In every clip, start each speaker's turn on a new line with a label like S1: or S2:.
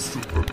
S1: super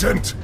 S1: Super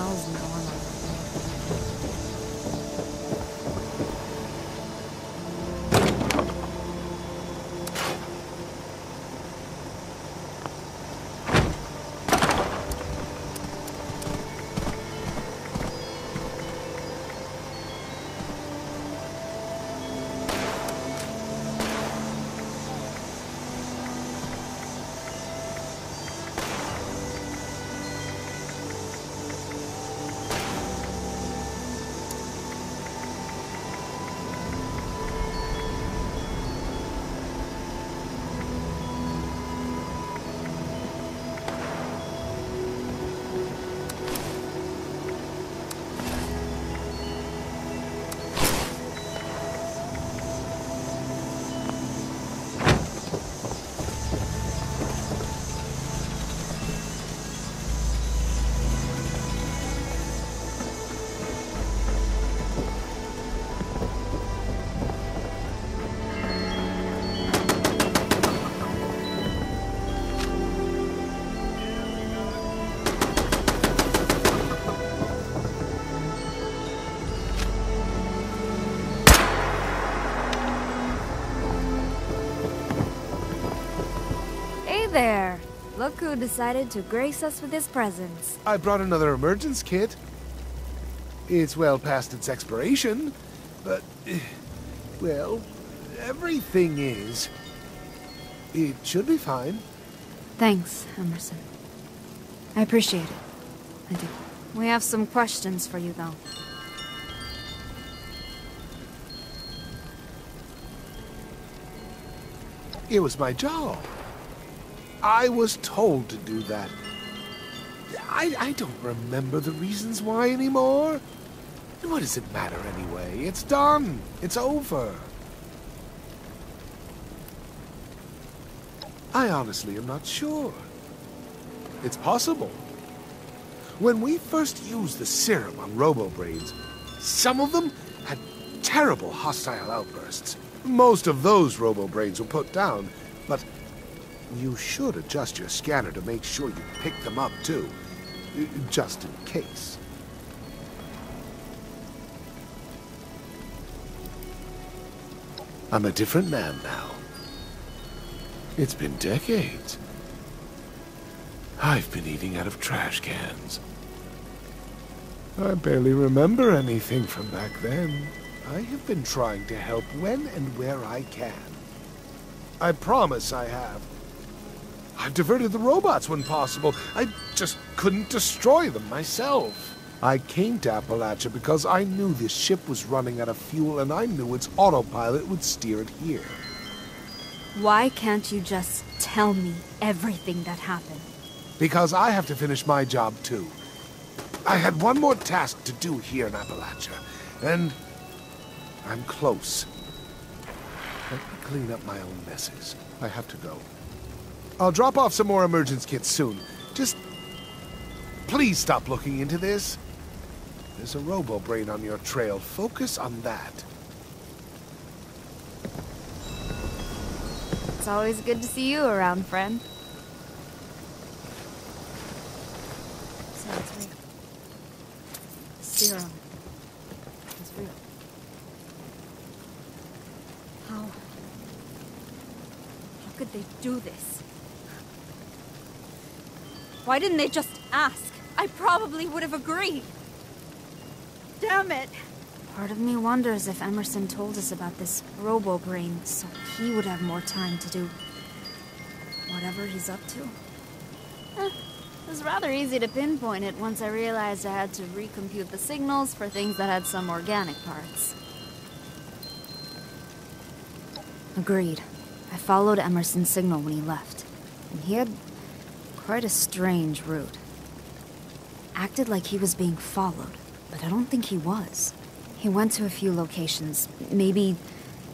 S1: Mutant!
S2: There! Look who decided to grace us with his presence.
S3: I brought another emergence kit. It's well past its expiration, but, well, everything is. It should be fine.
S2: Thanks, Emerson. I appreciate it. I do. We have some questions for you, though.
S3: It was my job. I was told to do that. I, I don't remember the reasons why anymore. What does it matter anyway? It's done. It's over. I honestly am not sure. It's possible. When we first used the serum on robo-brains, some of them had terrible hostile outbursts. Most of those robo-brains were put down, but you should adjust your scanner to make sure you pick them up, too. just in case. I'm a different man now. It's been decades. I've been eating out of trash cans. I barely remember anything from back then. I have been trying to help when and where I can. I promise I have. I've diverted the robots when possible. I just couldn't destroy them myself. I came to Appalachia because I knew this ship was running out of fuel and I knew its autopilot would steer it here.
S2: Why can't you just tell me everything that happened?
S3: Because I have to finish my job too. I had one more task to do here in Appalachia, and I'm close. Let me clean up my own messes. I have to go. I'll drop off some more emergence kits soon. Just please stop looking into this. There's a robo-brain on your trail. Focus on that.
S2: It's always good to see you around, friend. So it's real. Serum. It's real. How... How could they do this? Why didn't they just ask? I probably would have agreed. Damn it! Part of me wonders if Emerson told us about this robo-brain so he would have more time to do whatever he's up to. Eh, it was rather easy to pinpoint it once I realized I had to recompute the signals for things that had some organic parts. Agreed. I followed Emerson's signal when he left, and he had quite a strange route. Acted like he was being followed, but I don't think he was. He went to a few locations, maybe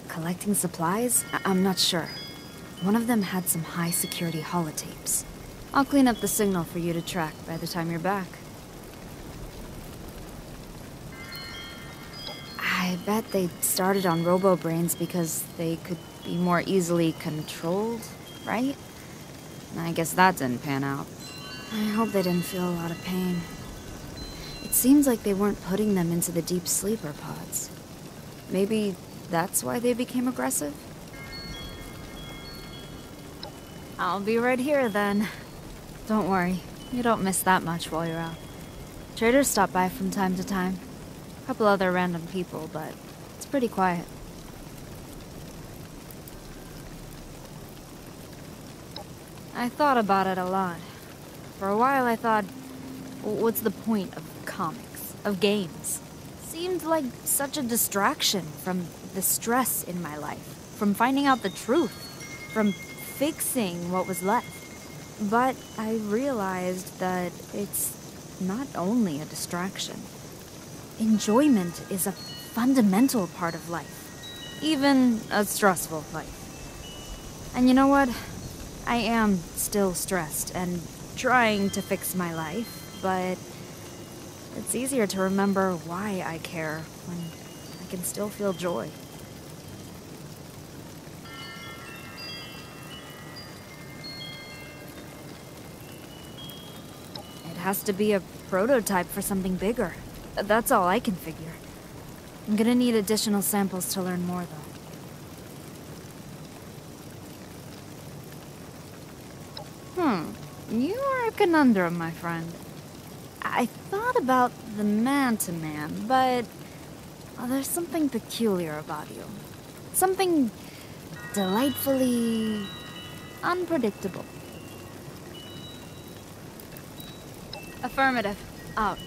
S2: collecting supplies? I- I'm not sure. One of them had some high security holotapes. I'll clean up the signal for you to track by the time you're back. I bet they started on robo brains because they could be more easily controlled, right? I guess that didn't pan out. I hope they didn't feel a lot of pain. It seems like they weren't putting them into the deep sleeper pods. Maybe that's why they became aggressive? I'll be right here then. Don't worry, you don't miss that much while you're out. Traders stop by from time to time. A couple other random people, but it's pretty quiet. I thought about it a lot. For a while I thought, what's the point of comics, of games? Seemed like such a distraction from the stress in my life, from finding out the truth, from fixing what was left. But I realized that it's not only a distraction. Enjoyment is a fundamental part of life, even a stressful life. And you know what? I am still stressed and trying to fix my life, but it's easier to remember why I care when I can still feel joy. It has to be a prototype for something bigger. That's all I can figure. I'm gonna need additional samples to learn more, though. Hmm. You are a conundrum, my friend. I thought about the man-to-man, but oh, there's something peculiar about you. Something delightfully unpredictable. Affirmative. Out.